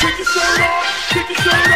Take your shirt off, take your shirt off.